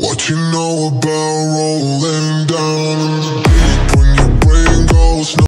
What you know about?